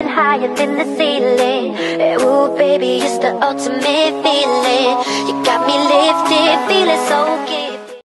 higher than the ceiling. Eh, ooh, baby, it's the ultimate feeling.